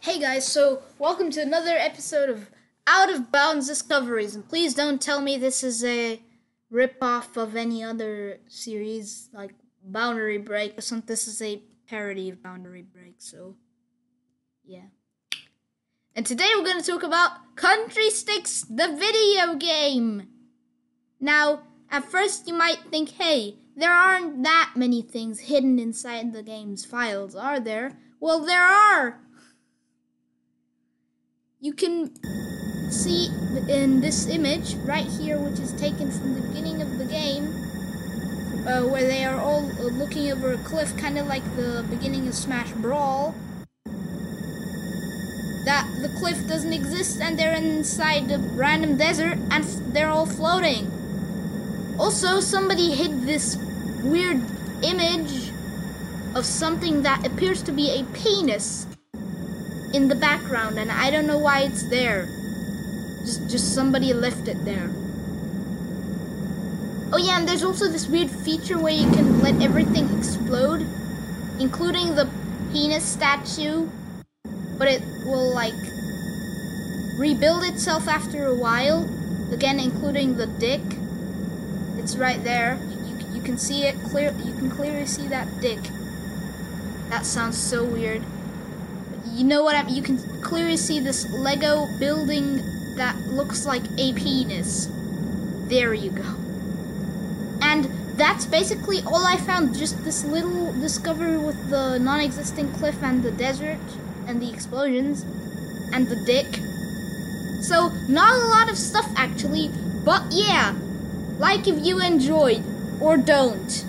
Hey guys, so welcome to another episode of Out of Bounds Discoveries, and please don't tell me this is a rip-off of any other series like Boundary Break or something. This is a parody of Boundary Break, so yeah. And today we're going to talk about Countrysticks, the video game. Now, at first you might think, hey, there aren't that many things hidden inside the game's files, are there? Well, there are! You can see in this image right here, which is taken from the beginning of the game, uh, where they are all looking over a cliff, kind of like the beginning of Smash Brawl. That the cliff doesn't exist and they're inside a random desert and they're all floating. Also, somebody hid this weird image of something that appears to be a penis in the background and I don't know why it's there. Just just somebody left it there. Oh yeah, and there's also this weird feature where you can let everything explode, including the penis statue, but it will like rebuild itself after a while, again including the dick. It's right there. You, you can see it clear you can clearly see that dick. That sounds so weird you know what I mean? You can clearly see this Lego building that looks like a penis. There you go. And that's basically all I found. Just this little discovery with the non-existent cliff and the desert and the explosions and the dick. So, not a lot of stuff actually, but yeah. Like if you enjoyed, or don't.